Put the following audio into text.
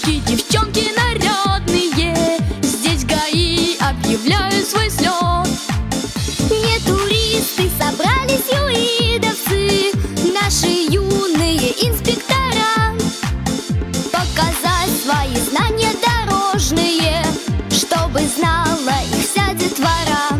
девочки, девчонки нарядные Здесь ГАИ объявляют свой слет. Не туристы, собрались юридовцы, Наши юные инспектора. Показать свои знания дорожные Чтобы знала их вся детвора.